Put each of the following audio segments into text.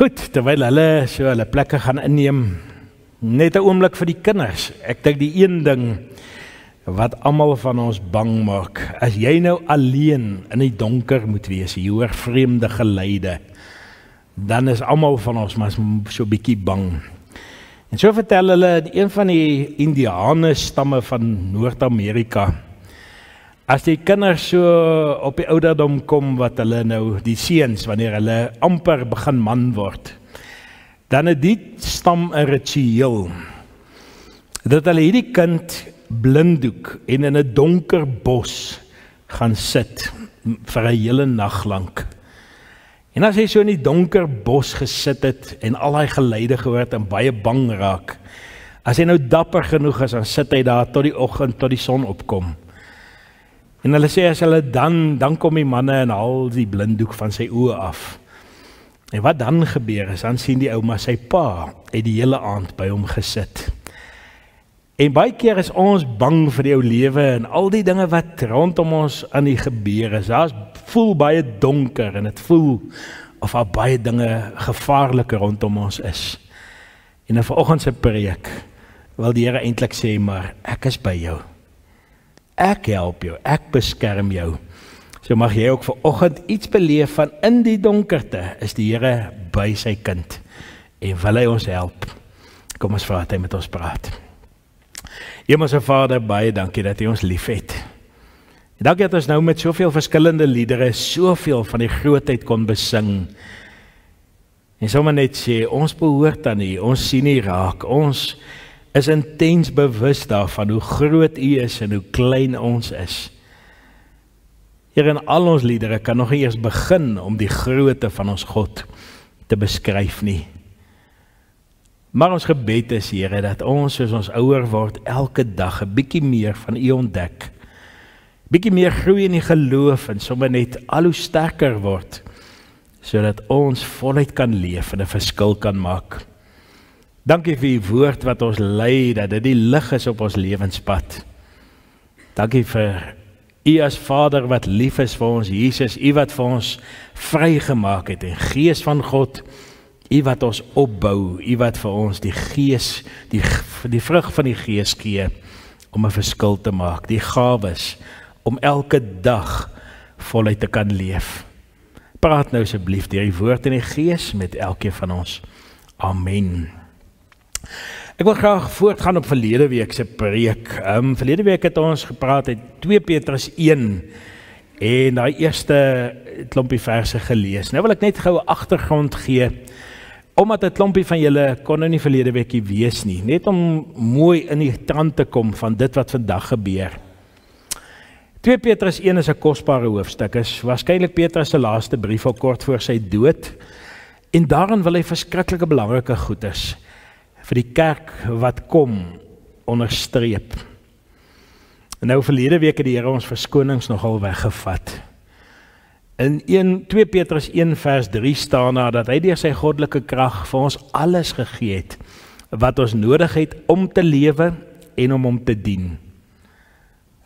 Goed, terwyl hulle so hulle plekke gaan inneem, net 'n oomblik vir die kinders. Ek dink die een ding wat almal van ons bang maak, as jy nou alleen in die donker moet wees, jy hoor vreemde geluide, dan is almal van ons maar so bietjie bang. En so vertel hulle een van die Indiane stamme van Noord-Amerika As die kinders so op die ouderdom kom wat hulle nou die seuns wanneer hulle amper begin man word, dan het dit stam 'n ritueel. Dat hulle hierdie kind blinddoek en in 'n donker bos gaan sit vir 'n hele nag lank. En as hy so in die donker bos gesit het en al daai geluide gehoor het en baie bang raak, as hy nou dapper genoeg is, dan sit hy daar tot die oggend tot die son opkom. En hulle sê as hulle dan dan kom die manne en haal die blinddoek van sy oë af. En wat dan gebeur is dan sien die ouma sy pa het die hele aand by hom gesit. En baie keer is ons bang vir die ou lewe en al die dinge wat rondom ons aan die gebeur is. Daar's voel baie donker en dit voel of daar baie dinge gevaarlik rondom ons is. En in vanoggend se preek wil die Here eintlik sê maar ek is by jou. Ek help jou. Ek beskerm jou. So mag jy ook vanoggend iets beleef van in die donkerte is die Here by sy kind en wil hy ons help. Kom ons vra hy met ons praat. Hemelse Vader, baie dankie dat U ons liefhet. Dankie dat ons nou met soveel verskillende liedere soveel van die grootheid kon besing. En sommer net sê, ons behoort aan U. Ons sien U raak. Ons is intens bewus daarvan hoe groot U is en hoe klein ons is. Hier in al ons liedere kan nog eers begin om die grootte van ons God te beskryf nie. Maar ons gebed is Here dat ons soos ons ouer word elke dag 'n bietjie meer van U ontdek. Bietjie meer groei in die geloof en sommer net al hoe sterker word sodat ons voluit kan leef en 'n verskil kan maak. Dankie vir u woord wat ons lei dat dit die lig is op ons lewenspad. Dankie vir u as Vader wat lief is vir ons Jesus, u wat vir ons vrygemaak het en Gees van God, u wat ons opbou, u wat vir ons die Gees, die die vrug van die Gees gee om 'n verskil te maak, die gawes om elke dag voluit te kan leef. Praat nou asseblief deur die woord en die Gees met elkeen van ons. Amen. Ek wil graag voortgaan op verlede week se preek. Ehm um, verlede week het ons gepraat uit 2 Petrus 1 en daai eerste klompie verse gelees. Nou wil ek net gou 'n agtergrond gee omdat 'n klompie van julle kon nou nie verlede weekie wees nie, net om mooi in die trant te kom van dit wat vandag gebeur. 2 Petrus 1 is 'n kosbare hoofstuk. Dit is waarskynlik Petrus se laaste brief al kort voor sy dood. En daarin wil hy verskriklike belangrike goeders vir die kerk wat kom onderstreep. En nou verlede week het die Here ons verskonings nogal weggevat. In 1 2 Petrus 1 vers 3 staan daar dat hy deur sy goddelike krag vir ons alles gegee het wat ons nodig het om te lewe en om hom te dien.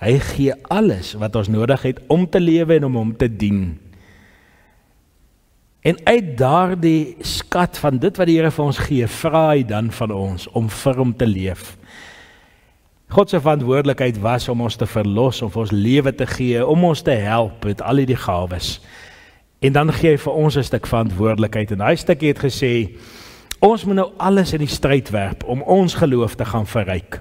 Hy gee alles wat ons nodig het om te lewe en om hom te dien. En uit daardie skat van dit wat die Here vir ons gee, vra hy dan van ons om vir hom te leef. God se verantwoordelikheid was om ons te verlos, om ons lewe te gee, om ons te help met al die gawes. En dan gee hy vir ons 'n stuk verantwoordelikheid en daai stukkie het gesê ons moet nou alles in die stryd werp om ons geloof te gaan verryk.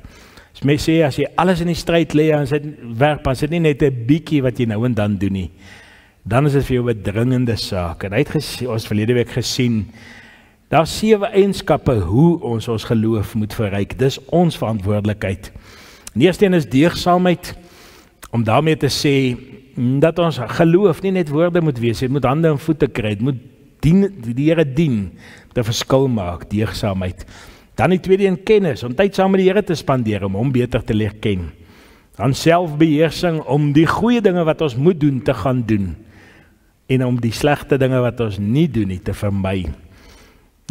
As mens sê as jy alles in die stryd lê en sit werp, is dit nie net 'n bietjie wat jy nou en dan doen nie dan is dit vir jou 'n dringende saak. En hy het gesê ons verlede week gesien daar sewe eienskappe hoe ons ons geloof moet verryk. Dis ons verantwoordelikheid. Die eerste een is deegsaamheid om daarmee te sê dat ons geloof nie net woorde moet wees, dit moet hande en voete kry, dit moet dien die Here dien, te verskil maak, deegsaamheid. Dan die tweede een kennis, om tyd saam met die Here te spandeer om hom beter te leer ken. Dan selfbeheersing om die goeie dinge wat ons moet doen te gaan doen en om die slegte dinge wat ons nie doen nie te vermy.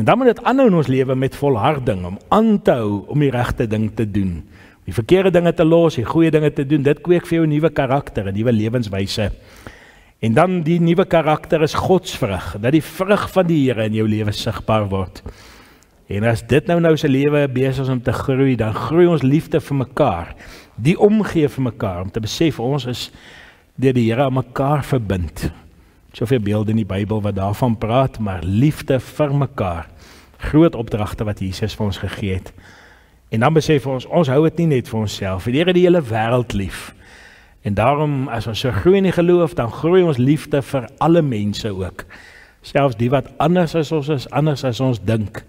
En dan moet dit aanhou in ons lewe met volharding om aan te hou om die regte ding te doen. Die verkeerde dinge te los, die goeie dinge te doen. Dit kweek vir jou 'n nuwe karakter, 'n nuwe lewenswyse. En dan die nuwe karakter is godsvrug, dat die vrug van die Here in jou lewe sigbaar word. En as dit nou nou se lewe besig is om te groei, dan groei ons liefde vir mekaar. Die omgee vir mekaar om te besef ons is deur die Here aan mekaar verbind. Soveel beelde in die Bybel wat daarvan praat, maar liefde vir mekaar. Groot opdragte wat Jesus vir ons gegee het. En dan besef ons ons hou dit nie net vir onsself, die Here die hele wêreld lief. En daarom as ons so groei in die geloof, dan groei ons liefde vir alle mense ook. Selfs die wat anders as ons is, anders as ons dink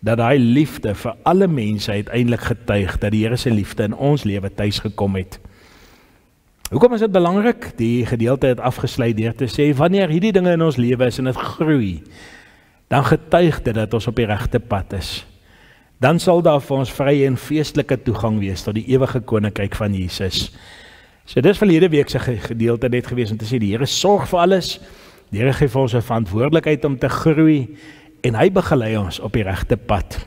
dat daai liefde vir alle mense uiteindelik getuig dat die Here se liefde in ons lewe tuis gekom het. Hoekom is dit belangrik? Die gedeelte het afgesluit deur te sê wanneer hierdie dinge in ons lewe is en dit groei, dan getuig dit dat ons op die regte pad is. Dan sal daar vir ons vrye en feestelike toegang wees tot die ewige koninkryk van Jesus. So dis verlede week se gedeelte net gewees om te sê die Here sorg vir alles. Die Here gee vir ons 'n verantwoordelikheid om te groei en hy begelei ons op die regte pad.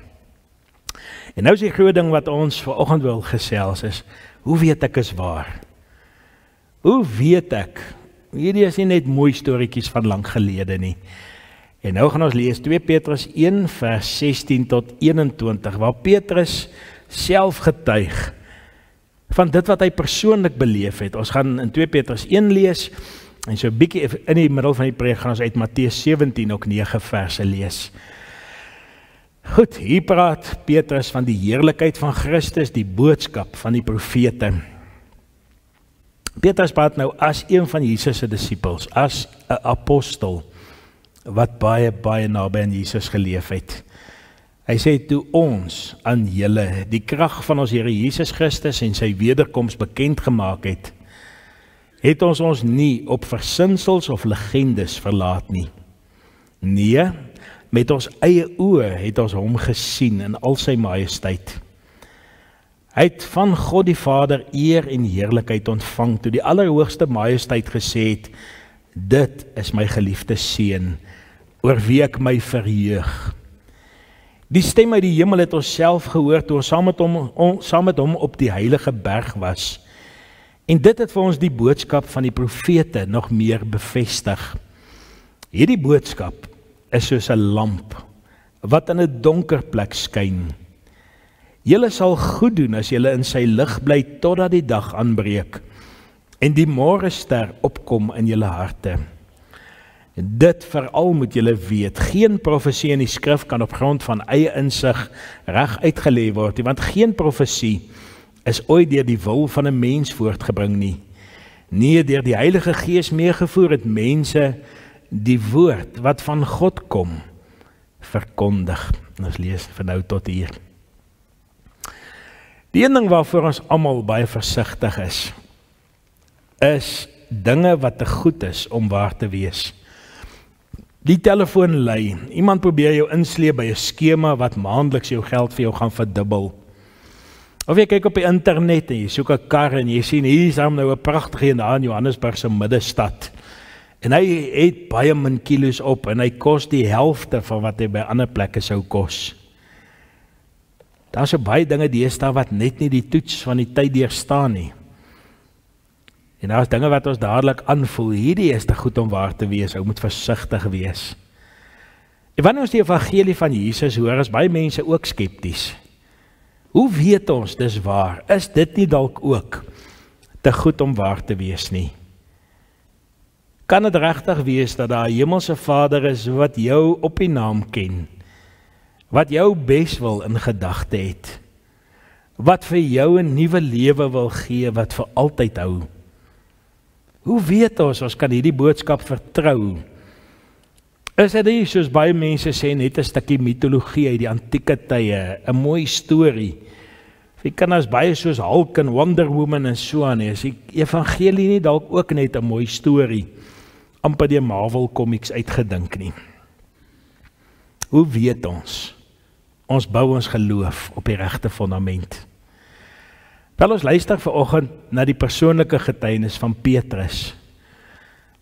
En nou is die groot ding wat ons vanoggend wil gesels is, hoe weet ek is waar? Hoe weet ek? Hierdie is nie net mooi storieetjies van lank gelede nie. En nou gaan ons lees 2 Petrus 1 vers 16 tot 21 waar Petrus self getuig van dit wat hy persoonlik beleef het. Ons gaan in 2 Petrus 1 lees En so 'n bietjie in die middel van die preek gaan ons uit Matteus 17 ook 9 verse lees. Goed, hier praat Petrus van die heerlikheid van Christus, die boodskap van die profete. Petrus praat nou as een van Jesus se disippels, as 'n apostel wat baie baie naby aan Jesus geleef het. Hy sê toe ons aan julle die krag van ons Here Jesus Christus en sy wederkoms bekend gemaak het, het ons ons nie op versinsels of legendes verlaat nie. Nee, met ons eie oë het ons hom gesien in al sy majesteit. Hy het van God die Vader eer en heerlikheid ontvang toe die Allerhoogste Majesteit gesê het: "Dit is my geliefde seun, oor wie ek my verheug." Die stem uit die hemel het ons self gehoor toe ons saam met hom on, saam met hom op die heilige berg was. En dit het vir ons die boodskap van die profete nog meer bevestig. Hierdie boodskap is soos 'n lamp wat in 'n donker plek skyn. Julle sal goed doen as julle in sy lig bly totdat die dag aanbreek en die môre ster opkom in julle harte. Dit veral moet julle weet, geen profesie in die skrif kan op grond van eie insig reg uitgelê word nie, want geen profesie is ooit deur die wil van 'n mens voortgebring nie. Nee, deur die Heilige Gees meegevoer het mense die woord wat van God kom verkondig. Ons lees vir nou tot hier. Die een ding waarvoor ons almal baie versigtig is, is dinge wat te goed is om waar te wees. Die telefoon lui. Iemand probeer jou insleep by 'n skema wat maandeliks jou geld vir jou gaan verdubbel. Of jy kyk op die internet en jy soek 'n kar en jy sien hier is hom nou 'n pragtige een daar in Johannesburg se middestad. En hy het baie min kilos op en hy kos die helfte van wat hy by ander plekke sou kos. Daar's so baie dinge deesdae wat net nie die toets van die tyd deurstaan nie. En daar's dinge wat ons dadelik aanvoel. Hierdie is te goed om waar te wees. Ou moet versigtig wees. En wanneer ons die evangelie van Jesus hoor, is baie mense ook skepties. Hoe weet ons dis waar? Is dit nie dalk ook te goed om waar te wees nie? Kan dit regtig wees dat daar 'n hemelse Vader is wat jou op die naam ken? Wat jou beswil in gedagte het? Wat vir jou 'n nuwe lewe wil gee wat vir altyd hou? Hoe weet ons ons kan hierdie boodskap vertrou? Is dit nie soos baie mense sê net 'n stukkie mitologie uit die antieke tye, 'n mooi storie? Jy kan as baie soos Hulk en Wonder Woman en so aan hê. Is die evangelie nie dalk ook net 'n mooi storie amper die Marvel Comics uitgedink nie? Hoe weet ons? Ons bou ons geloof op die regte fondament. Wel ons luister vanoggend na die persoonlike getuienis van Petrus.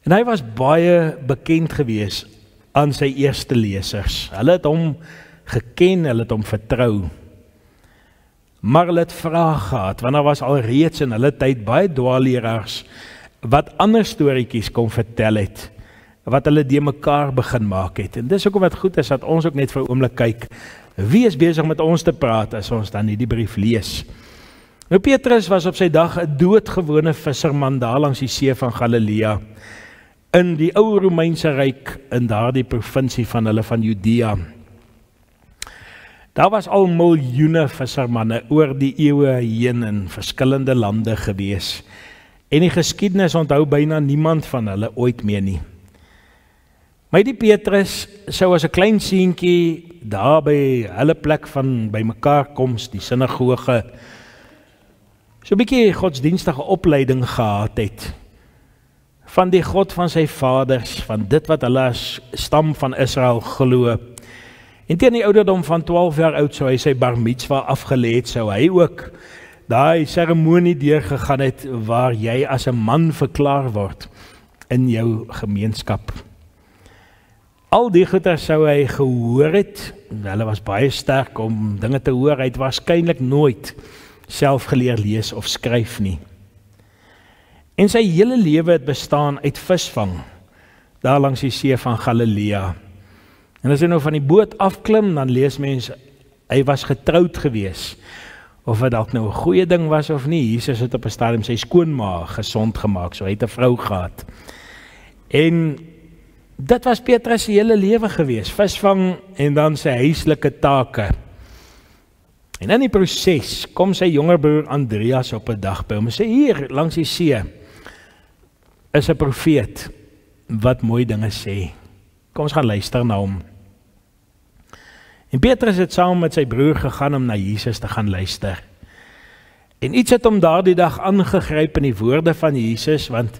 En hy was baie bekend geweest aan sy eerste lesers. Hulle het hom geken, hulle het hom vertrou. Maar hulle het vrae gehad want daar was al reeds in hulle tyd baie dwaalleraars wat ander storieetjies kon vertel het wat hulle de mekaar begin maak het. En dis hoekom wat goed is dat ons ook net vir 'n oomblik kyk wie is besig met ons te praat as ons dan hierdie brief lees. Nou Petrus was op sy dag 'n doodgewone visserman daar langs die see van Galilea in die ou Romeinse ryk in daardie provinsie van hulle van Judea. Daar was al miljoene vissermanne oor die eeue heen in verskillende lande gewees. En die geskiedenis onthou byna niemand van hulle ooit meer nie. My die Petrus sou as 'n klein seentjie daar by hulle plek van bymekaar koms, die sinagoge so 'n bietjie godsdienstige opleiding gehad het van die God van sy vaders, van dit wat hulle as stam van Israel glo. En teen die ouderdom van 12 jaar oud sou hy sy bar mitzwa afgelê het, sou hy ook daai seremonie deurgegaan het waar jy as 'n man verklaar word in jou gemeenskap. Al die goeie sou hy gehoor het. Hulle was baie sterk om dinge te hoor. Hy het waarskynlik nooit self geleer lees of skryf nie. En sy hele lewe het bestaan uit visvang daar langs die see van Galilea. En as jy nou van die boot afklim, dan lees mense hy was getroud gewees. Of dit dalk nou 'n goeie ding was of nie. Jesus het op 'n stadium sy skoonma gesond gemaak, so hy het 'n vrou gehad. En Dit was Petrus se hele lewe gewees, visvang en dan sy huislike take. En in die proses kom sy jonger broer Andreas op 'n dag by hom en sê hier langs die see is 'n profeet wat mooi dinge sê. Kom ons gaan luister na hom. En Petrus het saam met sy broer gegaan om na Jesus te gaan luister. En iets het hom daardie dag aangegryp in die woorde van Jesus want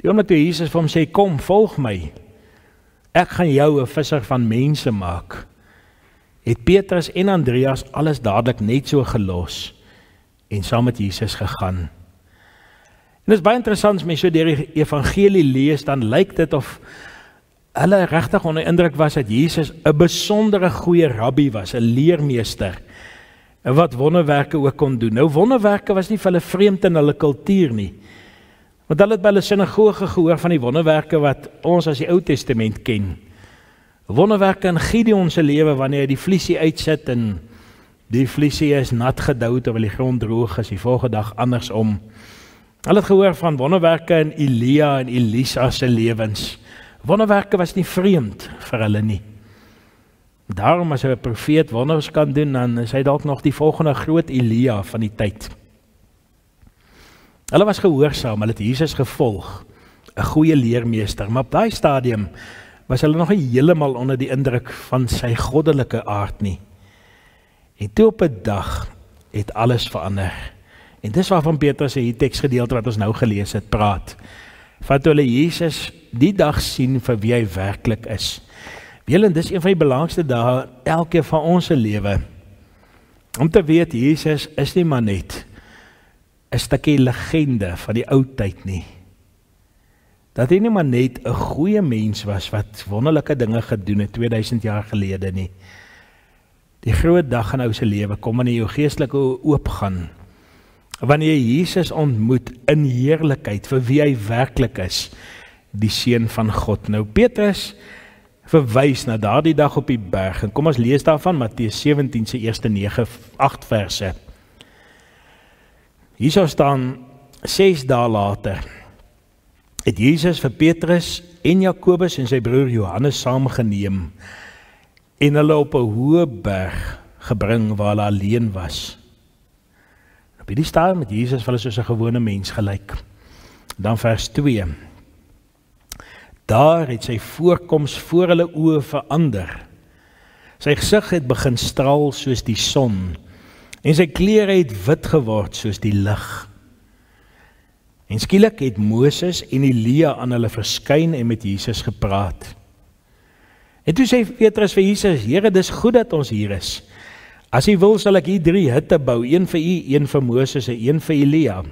die oomblik toe Jesus vir hom sê kom volg my Ek gaan jou 'n visser van mense maak. Het Petrus en Andreas alles dadelik net so gelos en saam met Jesus gegaan. En dit is baie interessant as mens so deur die evangelie lees, dan lyk dit of hulle regtig onder indruk was dat Jesus 'n besondere goeie rabbi was, 'n leermeester wat wonderwerke ook kon doen. Nou wonderwerke was nie vir hulle vreemd in hulle kultuur nie. Want hulle het by hulle sinagoge gehoor van die wonderwerke wat ons as die Ou Testament ken. Wonderwerke in Gideon se lewe wanneer hy die vliesie uitsit en die vliesie is nat gedou terwyl die grond droog is, die volgende dag andersom. Hulle het gehoor van wonderwerke in Elia en Elisa se lewens. Wonderwerke was nie vreemd vir hulle nie. Daarom as 'n profeet wonders kan doen, dan is hy dalk nog die volgende groot Elia van die tyd. Hulle was gehoorsaam, hulle het Jesus gevolg. 'n Goeie leermeester, maar op daai stadium was hulle nog nie heeltemal onder die indruk van sy goddelike aard nie. En toe op 'n dag het alles verander. En dis waarvan Petrus se hier teksgedeelte wat ons nou gelees het praat. Van toe hulle Jesus die dag sien vir wie hy werklik is. Wielen, dis een van die belangrikste dae elke van ons se lewe. Om te weet Jesus is nie maar net 'n stukkie legende van die ou tyd nie. Dat hy nie maar net 'n goeie mens was wat wonderlike dinge gedoen het 2000 jaar gelede nie. Die groot dag in ou se lewe kom wanneer jou geestelike oop gaan. Wanneer jy Jesus ontmoet in heerlikheid vir wie hy werklik is, die seun van God. Nou Petrus verwys na daardie dag op die berg en kom ons lees daarvan Matteus 17 se eerste 9 8 verse. Hierso staan 6 dae later het Jesus vir Petrus en Jakobus en sy broer Johannes saamgeneem en hulle op 'n hoë berg gebring waar hulle alleen was. Op hierdie stadium met Jesus hulle soos 'n gewone mens gelyk. Dan vers 2. Daar het sy voorkoms voor hulle oë verander. Sy gesig het begin straal soos die son en sy klere het wit geword soos die lig. En skielik het Moses en Elia aan hulle verskyn en met Jesus gepraat. En toe sê Petrus vir Jesus: "Here, dis goed dat ons hier is. As U wil, sal ek hier drie hutte bou, een vir U, een vir Moses en een vir Elia."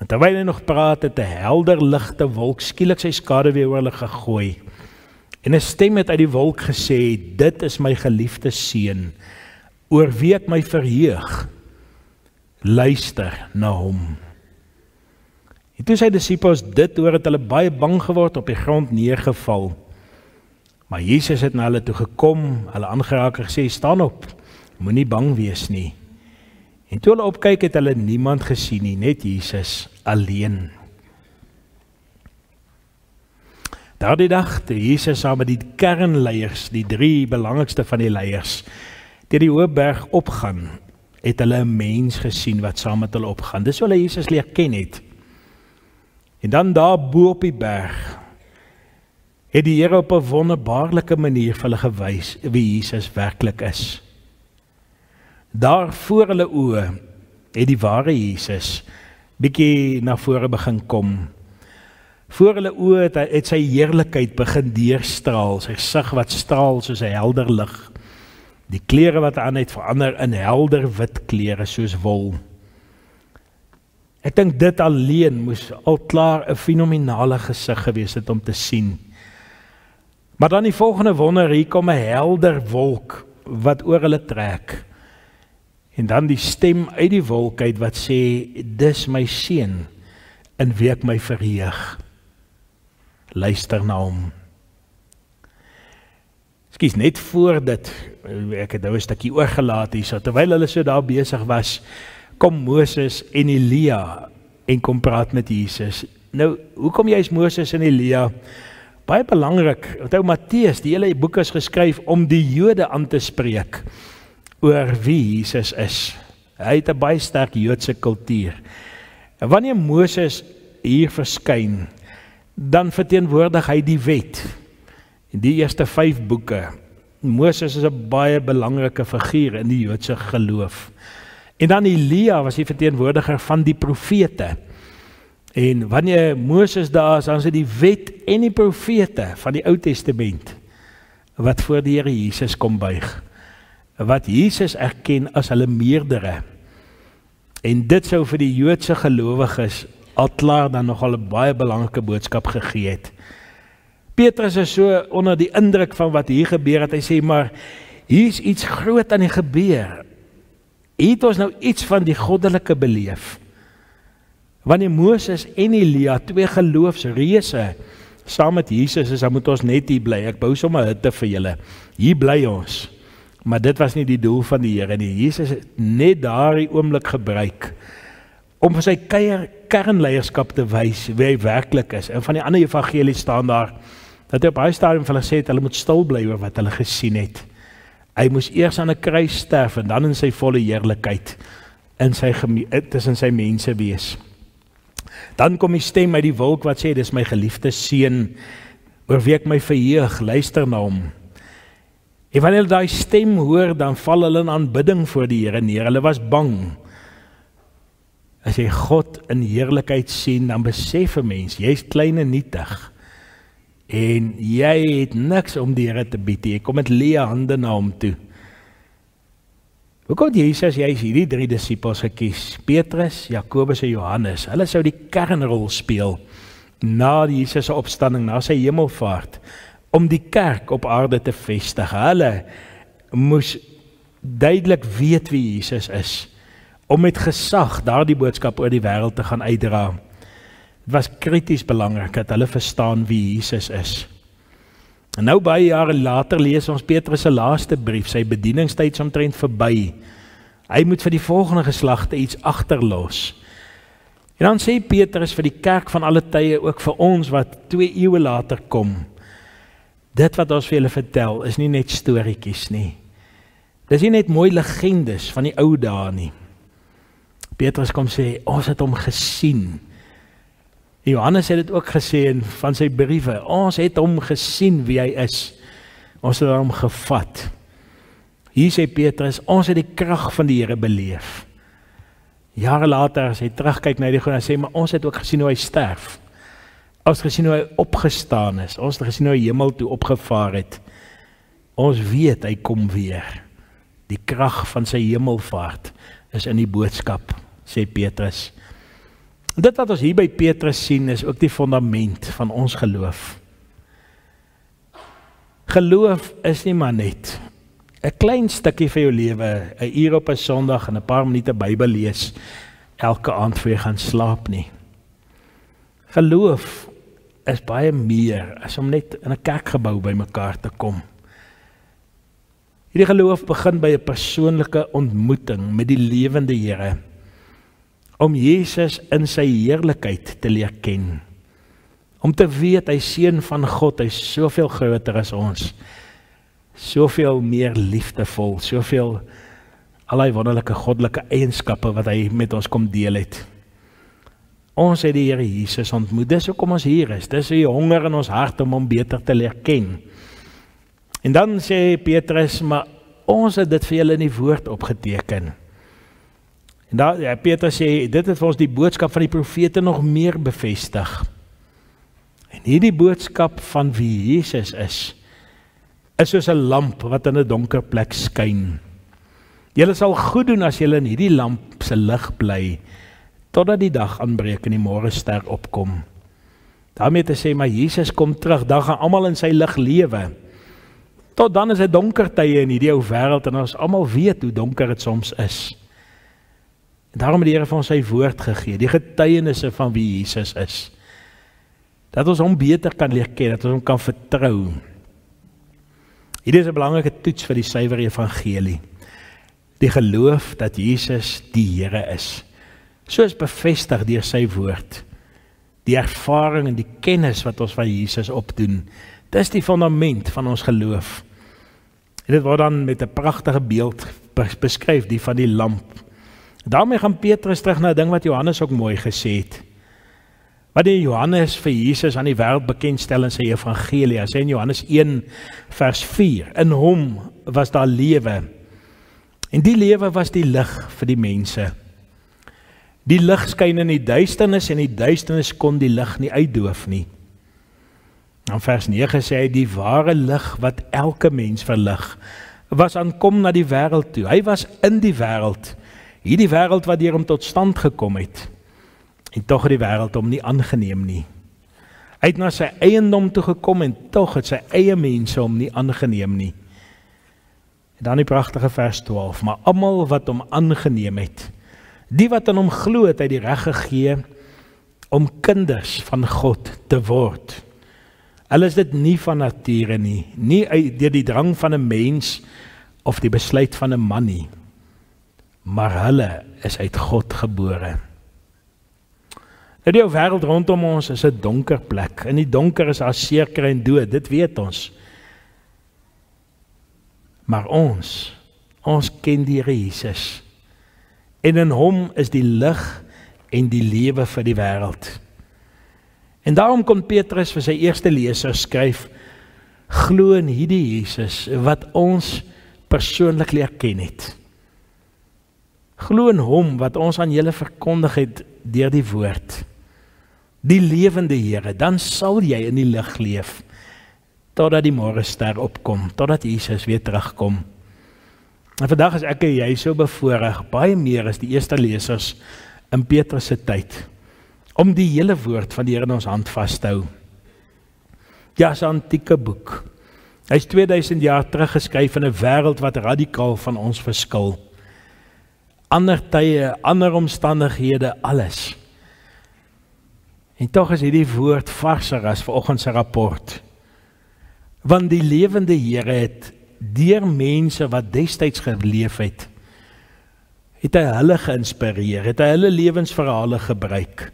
En terwyl hy nog praat, het 'n helder ligte wolk skielik sy skade weer oor hulle gegooi. En 'n stem het uit die wolk gesê: "Dit is my geliefde seun." Oor wie ek my verheug luister na hom En toe sy disippels dit hoor het hulle baie bang geword op die grond neergeval. Maar Jesus het na hulle toe gekom, hulle aangeraak en gesê: "Staan op. Moenie bang wees nie." En toe hulle opkyk het hulle niemand gesien nie, net Jesus alleen. Daardie dag het Jesus saam met die kernleiers, die drie belangrikste van die leiers, deur die Hoëberg opgaan, het hulle 'n mens gesien wat saam met hulle opgaan. Dis hoe hulle Jesus leer ken het. En dan daar bo op die berg het die Here op 'n wonderbaarlike manier vir hulle gewys wie Jesus werklik is. Daar voor hulle oë het die ware Jesus bietjie na vore begin kom. Voor hulle oë het, het sy heerlikheid begin deurstraal, sy gesig wat straal soos 'n helder lig. Die klere wat aan het verander in helder wit klere soos wol. Ek dink dit alleen moes al klaar 'n fenominale gesig gewees het om te sien. Maar dan die volgende wonder, hier kom 'n helder wolk wat oor hulle trek. En dan die stem uit die wolk uit wat sê: "Dis my seun in wie ek my verheug. Luister na hom." Skies net voor dit ek het nou 'n stukkie oorgelaat hierso terwyl hulle so daar besig was kom Moses en Elia en kom praat met Jesus. Nou, hoekom jy is Moses en Elia? Baie belangrik. Onthou Matteus, die hele boek is geskryf om die Jode aan te spreek oor wie Jesus is. Hy het 'n baie sterk Joodse kultuur. En wanneer Moses hier verskyn, dan verteenwoordig hy die wet. Die eerste 5 boeke. Moses is 'n baie belangrike figuur in die Joodse geloof. En dan Elia was die verteenwoordiger van die profete. En wanneer Moses daar is, dan is dit die wet en die profete van die Ou Testament wat voor die Here Jesus kom buig. Wat Jesus erken as hulle meerdere. En dit sou vir die Joodse gelowiges al klaar dan nogal 'n baie belangrike boodskap gegee het. Petrus is so onder die indruk van wat hier gebeur het. Hy sê maar hier's iets groot aan die gebeur het ons nou iets van die goddelike beleef. Wanneer Moses en Elia twee geloofsreëse saam met Jesus is, dan moet ons net hier bly. Ek bou sommer 'n hutte vir julle. Hier bly ons. Maar dit was nie die doel van die Here nie. Jesus het net daardie oomblik gebruik om vir sy keier kernleierskap te wys wie hy werklik is. En van die ander evangelie staan daar dat hy op baie stadium vir hulle sê het hulle moet stil bly oor wat hulle gesien het. Hy moes eers aan 'n kruis sterf en dan in sy volle heerlikheid in sy tussen sy mense wees. Dan kom die stem uit die wolk wat sê dis my geliefde seun oor wie ek my verheug, luister na hom. En wanneer hulle daai stem hoor, dan val hulle in aanbidding voor die Here neer. Hulle was bang. As jy God in heerlikheid sien, dan besef 'n mens jy's klein en nietig en jy het niks om die Here te bied nie. Jy kom met leë hande na hom toe. Hoekom Jesus jy is hierdie drie disippels gekies? Petrus, Jakobus en Johannes. Hulle sou die kernrol speel na Jesus se opstanding, na sy hemelvaart om die kerk op aarde te vestig. Hulle moes duidelik weet wie Jesus is om met gesag daardie boodskap oor die wêreld te gaan uitdra was krities belangrik dat hulle verstaan wie Jesus is. En nou baie jare later lees ons Petrus se laaste brief, sy bedieningstyd is omtrent verby. Hy moet vir die volgende geslagte iets agterlos. En dan sê Petrus vir die kerk van alle tye ook vir ons wat 2 eeue later kom. Dit wat ons vir julle vertel is nie net storieetjies nie. Dis nie net mooi legendes van die ou dae nie. Petrus kom sê ons het hom gesien. Johannes het dit ook gesê in van sy briewe. Ons het hom gesien wie hy is. Ons het hom gevat. Hier sê Petrus, ons het die krag van die Here beleef. Jare later as hy terugkyk na die goed en sê maar ons het ook gesien hoe hy sterf. Ons het gesien hoe hy opgestaan is. Ons het gesien hoe hy hemel toe opgevaar het. Ons weet hy kom weer. Die krag van sy hemelvaart is in die boodskap, sê Petrus. Dit wat ons hier by Petrus sien is ook die fondament van ons geloof. Geloof is nie maar net 'n klein stukkie van jou lewe, 'n uur op 'n Sondag en 'n paar minute Bybel lees elke aand voor jy gaan slaap nie. Geloof is baie meer as om net in 'n kerkgebou bymekaar te kom. Hierdie geloof begin by 'n persoonlike ontmoeting met die lewende Here om Jesus in sy heerlikheid te leer ken. Om te weet hy seun van God, hy's soveel groter as ons. Soveel meer liefdevol, soveel allei wonderlike goddelike eienskappe wat hy met ons kom deel het. Ons het die Here Jesus ontmoet. Dis hoekom ons hier is. Dis die honger in ons hart om hom beter te leer ken. En dan sê Petrus, maar ons het dit vir julle in die woord opgeteken. En daar ja, Petrus sê dit het vir ons die boodskap van die profete nog meer bevestig. En hierdie boodskap van wie Jesus is, is soos 'n lamp wat in 'n donker plek skyn. Julle sal goed doen as julle in hierdie lamp se lig bly totdat die dag aanbreek en die môre ster opkom. daarmee te sê maar Jesus kom terug, dan gaan almal in sy lig lewe. Tot dan is dit donker tye in hierdie ou wêreld en ons almal weet hoe donker dit soms is. En daarom het die Here vir ons sy woord gegee, die getuienisse van wie Jesus is. Dat ons hom beter kan leer ken, dat ons hom kan vertrou. Hierdie is 'n belangrike toets vir die suiwer evangelie. Die geloof dat Jesus die Here is soos bevestig deur sy woord. Die ervaring en die kennis wat ons van Jesus opdoen, dis die fundament van ons geloof. En dit word dan met 'n pragtige beeld beskryf, die van die lamp. Daarmee gaan Petrus terug na 'n ding wat Johannes ook mooi gesê het. Wat die Johannes vir Jesus aan die wêreld bekendstel in sy evangelie, hy sê in Johannes 1 vers 4, in hom was daar lewe. En die lewe was die lig vir die mense. Die lig skyn in die duisternis en die duisternis kon die lig nie uitdoof nie. Dan vers 9 sê hy die ware lig wat elke mens verlig was aankom na die wêreld toe. Hy was in die wêreld. Hierdie wêreld wat deur hom tot stand gekom het. En tog het die wêreld hom nie aangeneem nie. Hy het na sy eiendom toe gekom en tog het sy eie mense hom nie aangeneem nie. En dan die pragtige vers 12, maar almal wat hom aangeneem het, Die wat aan hom glo het hy die reg gegee om kinders van God te word. Hulle is dit nie van nature nie, nie deur die drang van 'n mens of die besluit van 'n man nie, maar hulle is uit God gebore. Nou die wêreld rondom ons is 'n donker plek. In die donker is daar seker en dood, dit weet ons. Maar ons, ons ken die Here Jesus en in hom is die lig en die lewe vir die wêreld. En daarom kon Petrus vir sy eerste lesers skryf: Glo in hierdie Jesus wat ons persoonlik leer ken het. Glo in hom wat ons aan julle verkondig het deur die woord. Die lewende Here, dan sal jy in die lig leef totdat die môre ster opkom, totdat Jesus weer terugkom. En vandag is ek en jy so bevoorreg, baie meer as die eerste lesers in Petrus se tyd om die hele woord van die Here in ons hand vas te hou. Ja, 'n antieke boek. Hy's 2000 jaar terug geskryf in 'n wêreld wat radikaal van ons verskil. Ander tye, ander omstandighede, alles. En tog is hierdie woord varser as vanoggend se rapport. Want die lewende Here het deur mense wat destyds geleef het het hy hulle geïnspireer, het hy hulle lewensverhale gebruik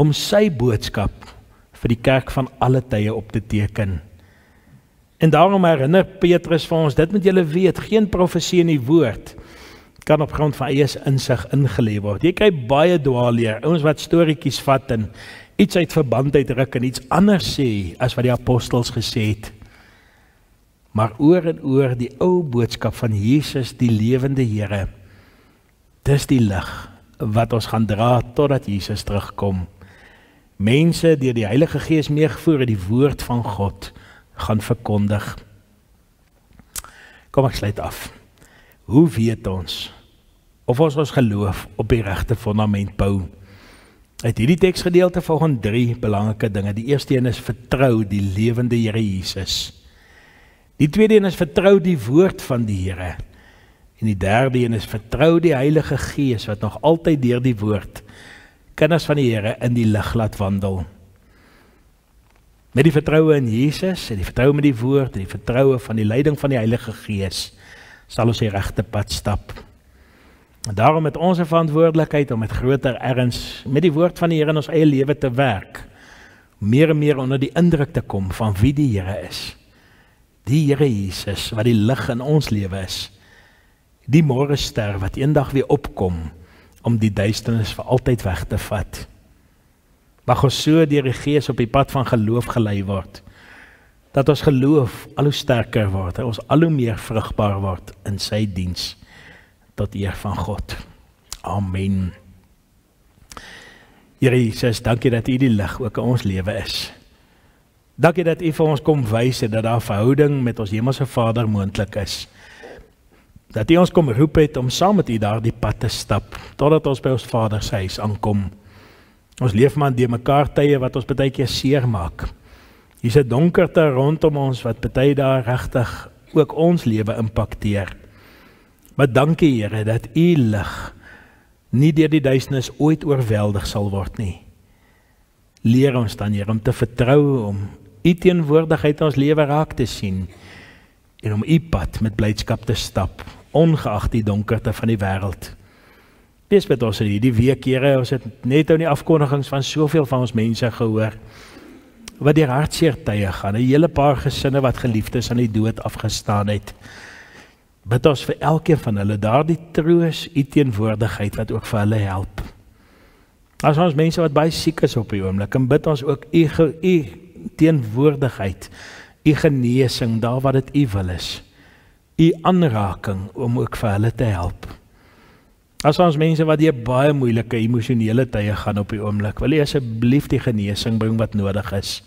om sy boodskap vir die kerk van alle tye op te teken. En daarom herinner Petrus vir ons, dit moet julle weet, geen profesie in die woord kan op grond van eie insig ingelê word. Jy kry baie dwaalleer, ouens wat storieetjies vat en iets uit verband uitruk en iets anders sê as wat die apostels gesê het maar oor en oor die ou boodskap van Jesus die lewende Here. Dis die lig wat ons gaan dra totdat Jesus terugkom. Mense deur die Heilige Gees meegevoer het die woord van God gaan verkondig. Kom ek sluit af. Hoe weet ons of ons ons geloof op die regte fondament bou? Uit hierdie teksgedeelte volgens drie belangrike dinge. Die eerste een is vertrou die lewende Here Jesus. Die tweede een is vertrou die woord van die Here. En die derde een is vertrou die Heilige Gees wat nog altyd deur die woord kinders van die Here in die lig laat wandel. Met die vertroue in Jesus, en die vertroue met die woord, en die vertroue van die leiding van die Heilige Gees, sal ons die regte pad stap. En daarom het ons 'n verantwoordelikheid om met groter erns met die woord van die Here in ons eie lewe te werk. Meer en meer onder die indruk te kom van wie die Here is. Die Here Jesus wat die lig in ons lewe is. Die môre ster wat eendag weer opkom om die duisternis vir altyd weg te vat. Mag ons so deur die Gees op die pad van geloof gelei word dat ons geloof al hoe sterker word, dat ons al hoe meer vrugbaar word in sy diens tot eer van God. Amen. Here Jesus, dankie dat U die lig ook in ons lewe is. Dankie dat U vir ons kom wys dat daar 'n verhouding met ons Hemelse Vader moontlik is. Dat U ons kom roep het om saam met U daardie pad te stap totdat ons by ons Vader se huis aankom. Ons leef maar in mekaar tye wat ons baie keer seer maak. Hier's 'n donkerte rondom ons wat baie daar regtig ook ons lewe impakteer. Maar dankie Here dat U lig nie deur die duisternis ooit oorweldig sal word nie. Leer ons dan Here om te vertrou om U teenwoordigheid in ons lewe raak te sien en om U pad met blydskap te stap ongeag die donkerte van die wêreld. Dis wat ons hierdie week Here, ons het net nou die afkondigings van soveel van ons mense gehoor wat deur hartseer tye gaan, 'n hele paar gesinne wat geliefdes aan die dood afgestaan het bid ons vir elkeen van hulle daardie troos, u teenwoordigheid wat ook vir hulle help. As ons mense wat baie siek is op die oomblik, en bid ons ook u u teenwoordigheid, u genesing daar waar dit u wil is. U aanraking om ook vir hulle te help. As ons mense wat deur baie moeilike emosionele tye gaan op die oomblik, wil u asseblief die genesing bring wat nodig is.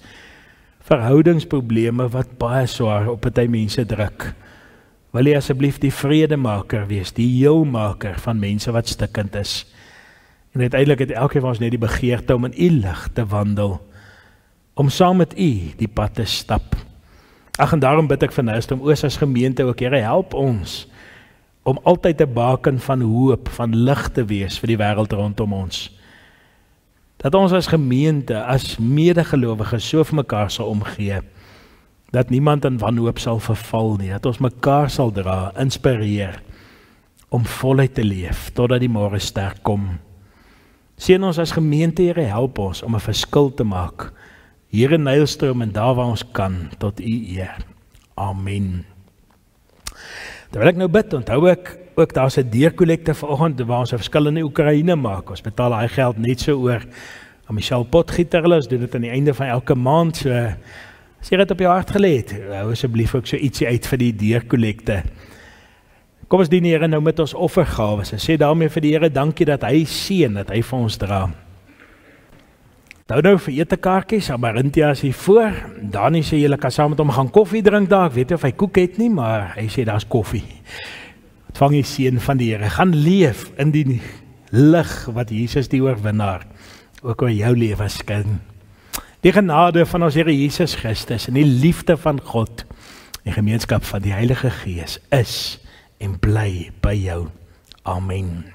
Verhoudingsprobleme wat baie swaar op baie mense druk. Wil U asseblief die vredemaker wees, die heelmaker van mense wat stikkend is. En uiteindelik het elkeen van ons net die begeerte om in U lig te wandel, om saam met U die pad te stap. Ag en daarom bid ek vir nou om oos as gemeente ook Here help ons om altyd 'n baken van hoop, van lig te wees vir die wêreld rondom ons. Dat ons as gemeente, as medegelowiges so vir mekaar sal omgee dat niemand in wanhoop sal verval nie, dat ons mekaar sal dra, inspireer om voluit te leef totdat die môre sterk kom. Seën ons as gemeente Here, help ons om 'n verskil te maak hier in Nylstroom en daar waar ons kan tot U eer. Amen. Terwyl ek nou bid, onthou ek ook daar's 'n deurkollekte vanoggend waar ons 'n verskil in die Oekraïne maak. Ons betaal daai geld net so oor aan Michelle Potgieter. Hulle doen dit aan die einde van elke maand. So As jy dit op jou hart gelê het, hou asseblief ook so ietsie uit vir die deurkollekte. Kom ons dien die Here nou met ons offergawe. En sê daarmee vir die Here dankie dat hy seën dat hy vir ons dra. Nou nou vir etekaartjies, Amarintia is hier voor. Dani sê jy kan saam met hom gaan koffie drink daar. Ek weet nie of hy koek het nie, maar hy sê daar's koffie. Ontvang die seën van die Here. Gaan leef in die lig wat Jesus die oorwinnaar ook oor jou lewe skyn. Die genade van ons Here Jesus Christus en die liefde van God en die gemeenskap van die Heilige Gees is en bly by jou. Amen.